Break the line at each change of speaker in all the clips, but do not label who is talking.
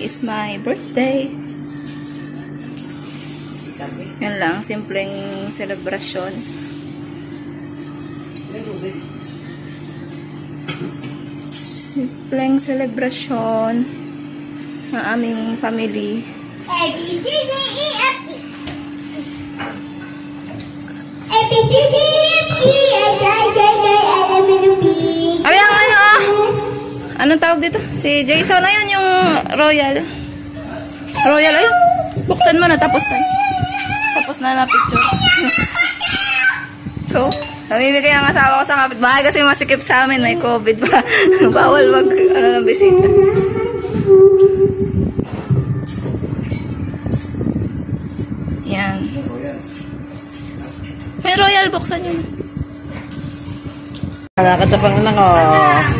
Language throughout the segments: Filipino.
Is my birthday. Yan lang, simpleng selebrasyon. Simpleng selebrasyon ng aming family.
A, B, C, D, E, F, E. A, B, C, D,
Anong tawag dito? Si Jason na yun, yung Royal. Royal, ayun. Buksan mo na, tapos na. Tapos na na picture. so, namimigay ang asawa ko sa kapitbahay kasi masikip sa amin, may COVID pa. Bawal mag, ano ng bisita. Yan. May Royal, buksan yun.
Nakatapang lang ako.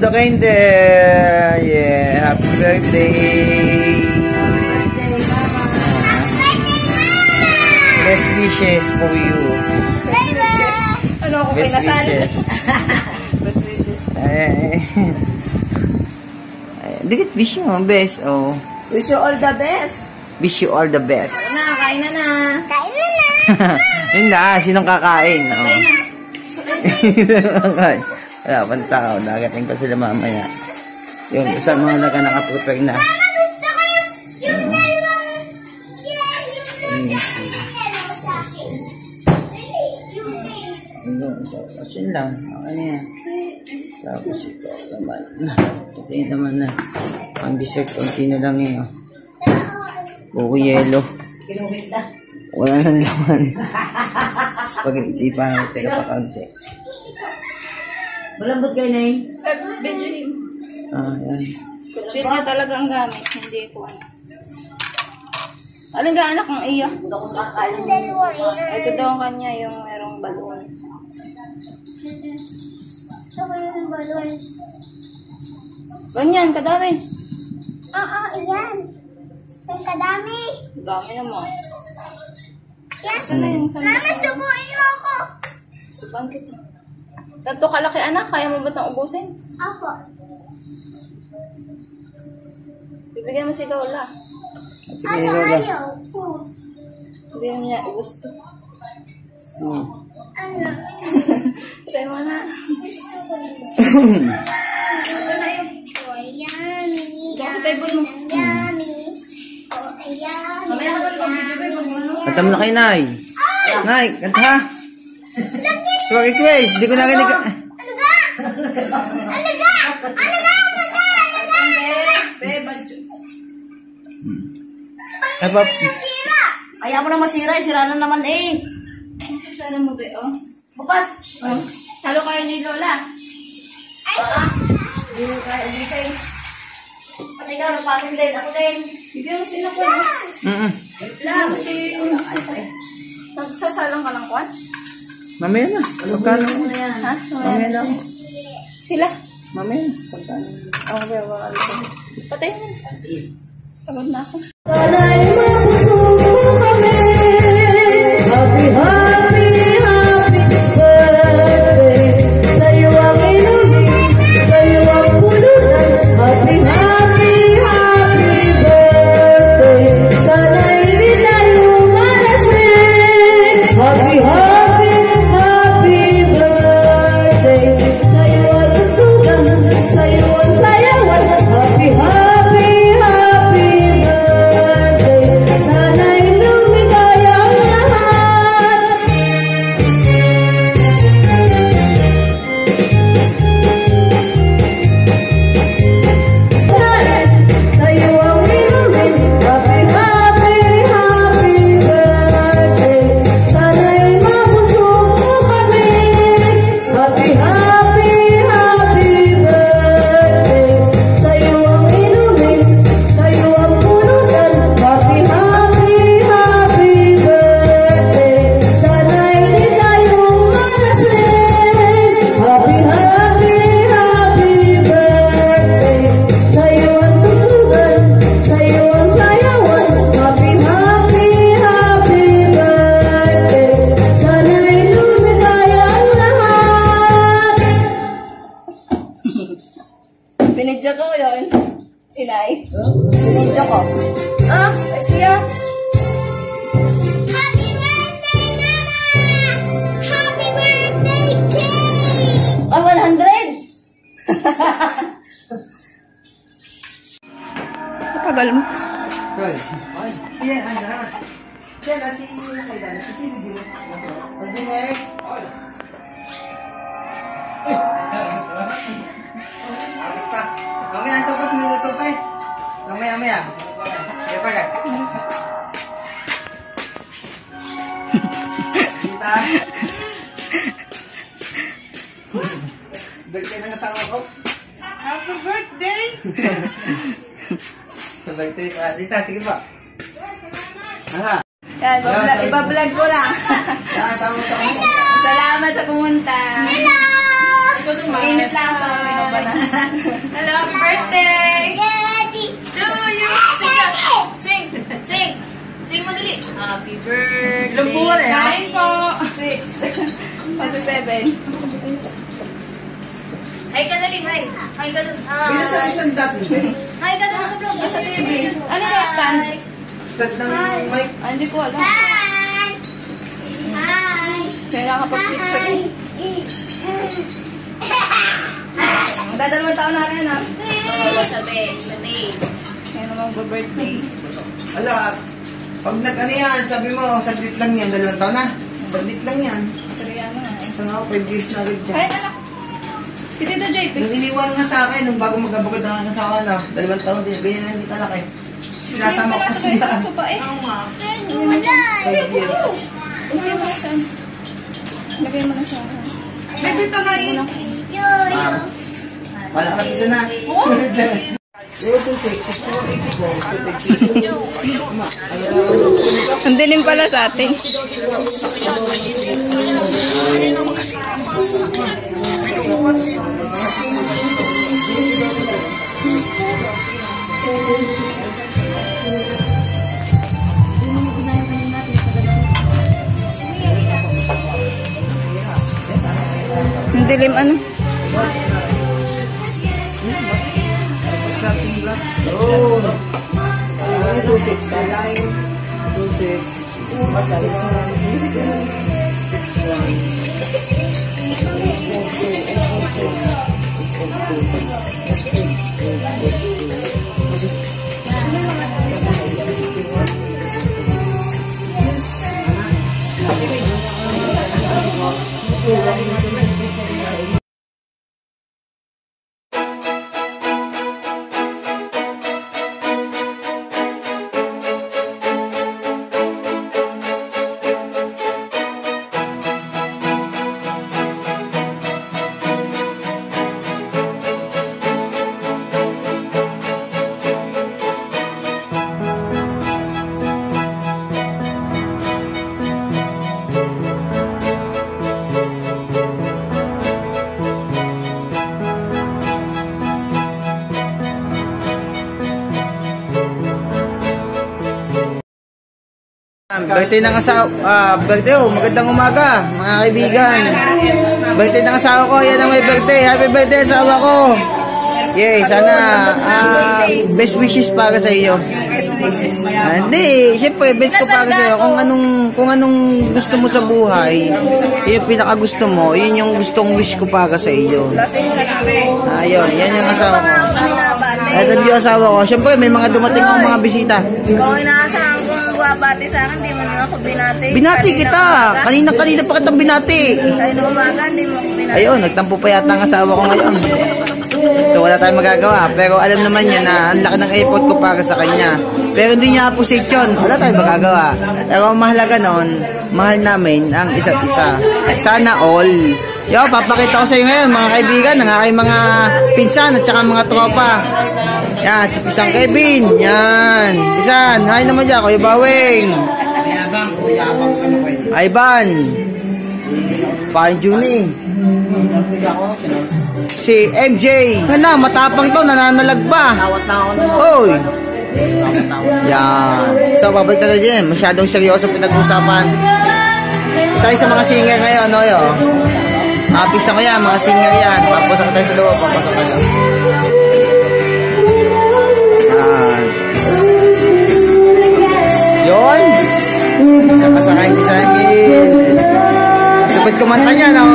The candle. Yeah, happy birthday. Best wishes for you.
Ano ako
Best wishes.
Best wishes.
Eh. Ay, Dikit wish mo, best. Oh.
Wish you all the best.
Wish you all the best.
Na, kain na na.
Kain na na.
Yun na, sinong kakain? Oh. Wala pang tao, dagating pa sila mamaya. Yung isa mga naga nakaprepare na. Mm. asin lang. Ano yan? Tapos ito naman. Ito naman na. Ang dessert, konti na lang oh. Buko yelo. Wala nang laman. Spaghetti pa. Teka pa kaunti.
Malambot kayo na yun.
Bedroom.
Ah, yan.
Kutsyon niya talaga ang gamit. Hindi ko ano. Alin ka anak ang
yan.
Ito daw ang kanya yung merong balon. Ganyan, kadami.
Oo, iyan. Yung kadami.
Ang Dami naman.
Yan.
Sana yung sa
Mama, subuin mo ako.
Suban kita. Ganto kalaki anak, kaya mo ba itong ubusin?
Ako.
Bibigyan mo si Lola.
Sige,
Ano
Lola.
ayaw ko?
Hindi naman niya ubus to.
Hmm.
Ano?
Tayo mo na. Ito na yun.
Oh, yummy.
Sa table mo.
Yummy.
Mamaya ka ba mag-video ba? Pag ano?
Kanta mo na kay Nay. Nay, kanta ha. Swag quiz, di ko na kinig.
Ano ga? Ano ga? Ano ga? Ano ga? Ano ga?
Be, badyo.
Ay, pap.
Sira.
Ayaw mo na masira, eh. sira na naman eh.
Sana mo be, oh.
Bukas.
Oh. Halo kayo ni Lola.
Hindi mo kaya, hindi kayo. Pati ka, napangin din. Ako din.
Bigyan mo sila ko.
Mm-mm.
Bigyan mo si... Nagsasalang ka ng kwan?
Mamaya na. Pagkano?
Ha?
Mamaya na.
Sila?
Mamaya na. Pagkano?
Ako ba, wala ko. Patayin mo. Pagod na ako.
Dita, sige pa. Aha.
Yan, babla- ibablog ko lang.
Ah, asawa ko.
Salamat sa pumunta.
Hello!
Mainit lang sa amin ng banana. Hello, birthday! To you! Sing ka! Sing! Sing! Sing mo dali! Happy birthday!
Ilang buwan eh, ha?
Nine po! Six. Pag seven.
Hi ka dali, hi. Hi ka dun.
Bila sa
Hi.
stand dati, eh.
Hi ka dun sa vlog.
Sa TV. Ano yung stand?
Stand ng mic.
Ah, hindi ko alam.
Hi! Hi!
Kaya nakapag-picture ko. Dadalawang taon na rin ah.
Oo, sabi, sabi.
Kaya naman birthday
Ala, pag nag ano yan, sabi mo, saglit lang yan, dalawang taon na. Saglit lang yan.
Sariano nga eh.
Ito nga ako, 5 years na agad dyan.
Kahit Si Tito JP.
Nung iniwan nga sa akin, nung bago magabagad ang asawa na, dalawang taon din, ganyan na hindi kalaki. Sinasama ko pa
Hindi
sa
pa kaso pa eh.
Gulay!
5 years.
Lagay mo na saan? Lagay mo na sa akin.
Baby, tangayin.
Ma'am, wala ka pisa na. Ito, Ma, ayaw.
Ang dilim pala sa atin. Dilim ano?
Oh. Ano, Birthday ng asawa, ah, birthday oh, magandang umaga, mga kaibigan. Birthday ng asawa ko, yan ang may birthday. Happy birthday asawa ko. Yay, sana ah, best wishes para sa iyo. Ah, hindi, siyempre best ko para sa iyo. Kung anong kung anong gusto mo sa buhay, yung pinaka gusto mo, yun yung gustong wish ko para sa iyo. Ayun, yan yung asawa ko. Ito yung asawa ko. Siyempre, may mga dumating akong mga bisita.
Ikaw inaasahan kong babati sa akin, di mo na ako binati.
Binati kita. Kanina-kanina pa kitang binati.
Kanina umaga, di mo ako binati.
Ayun, nagtampo pa yata ang asawa ko ngayon. So wala tayong magagawa. Pero alam naman niya na ang laki ng effort ko para sa kanya. Pero hindi niya appreciate yun. Wala tayong magagawa. Pero ang mahalaga nun, mahal namin ang isa't isa. Sana all. Yo, papakita ko sa iyo ngayon, mga kaibigan, ng aking mga pinsan at saka mga tropa. Yan, si Pisang Kevin. Yan. Pisan, hi naman dyan, Kuya Baweng. Ivan. Paring Junie. Si MJ. Na, matapang to, nananalag pa. Hoy. Yan. So, babalik na din. Masyadong seryoso pinag-usapan. Tayo sa mga singer ngayon, no, yo. Mga pista ko yan, mga singer yan. Papasok tayo sa loob, papasok tayo.
Yun! Saka sa kain sa amin. Dapat kumanta niya, no?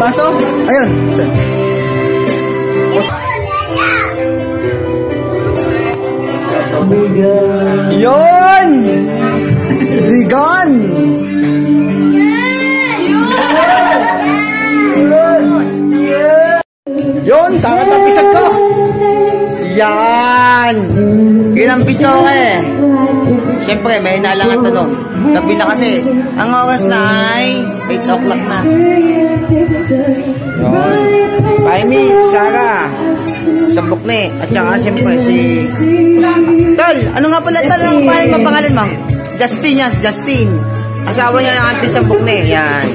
Baso? Ayun. Sa- Yun! Ligan! Kakatapisan ko! Yan! Yun ang video ko eh. Siyempre, may nalangan tanong. Gabi na kasi. Ang oras na ay 8 o'clock na. Yun. Paimi, Sarah, Sambok ni, at saka siyempre si... Tal! Ano nga pala Tal? Ang pangalan mo, pangalan mo? Justin yan, Justin. Asawa niya ng auntie Sambok ni. Yan.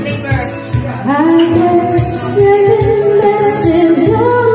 Ikaw.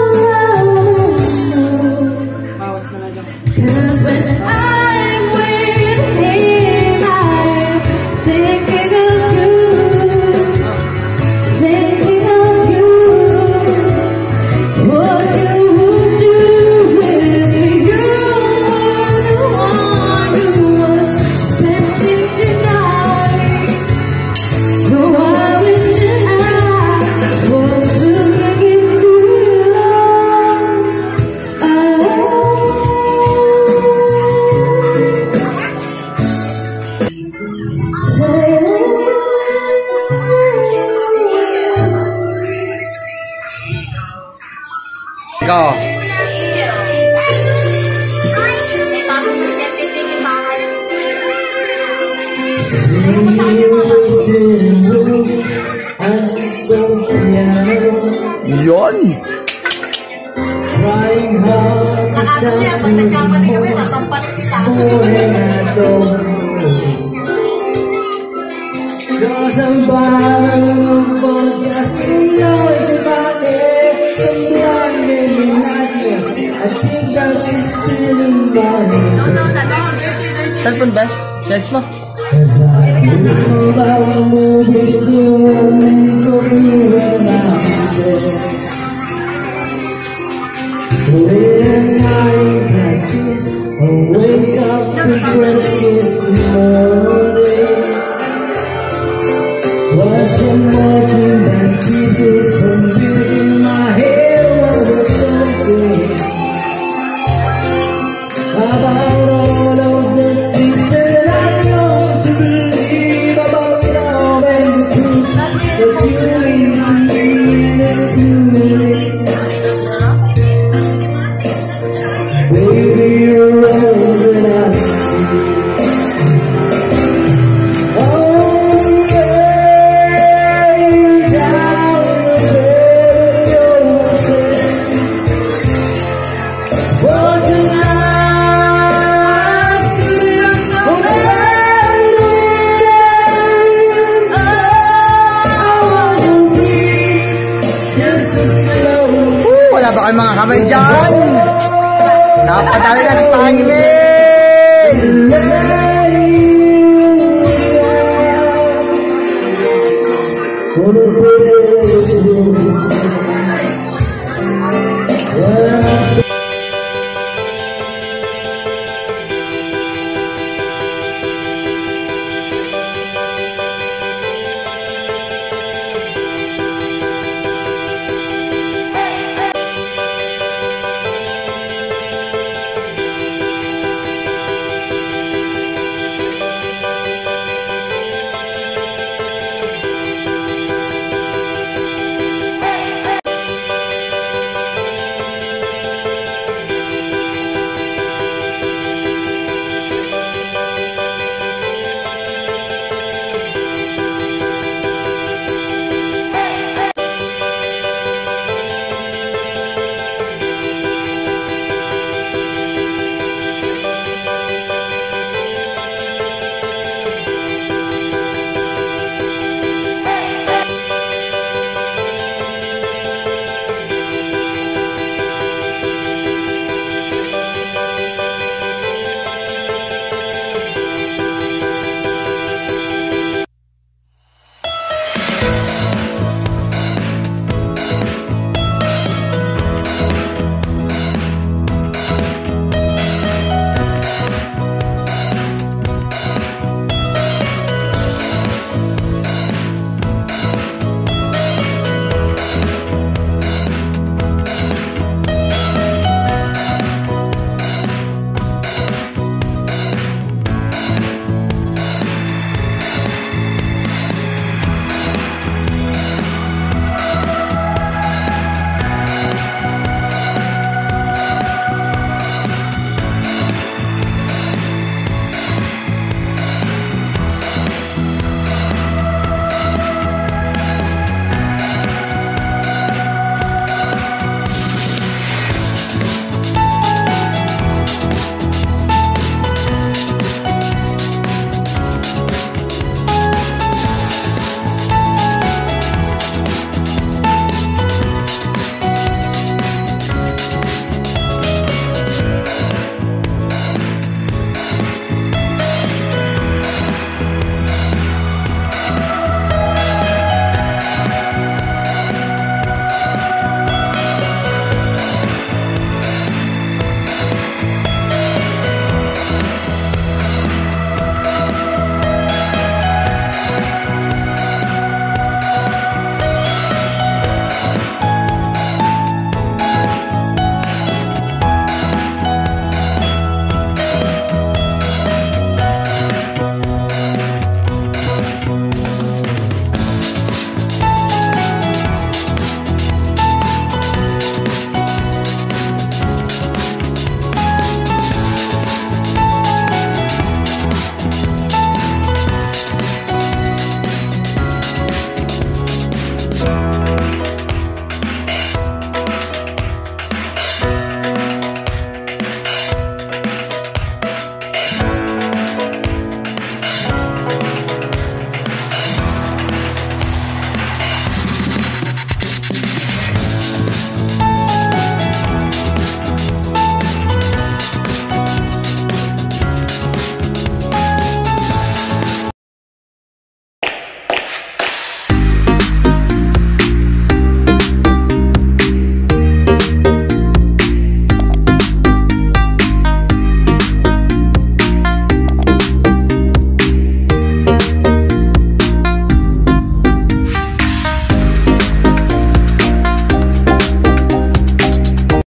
Yun!
Nakano niya, pag nagkamali kami, nasampal isa.
Cause I'm bottom just noise about it. Someone made me like you. I think that she's still in
dirty.
Cellphone ba? Yes mo?
Cause I know about the movies do make of me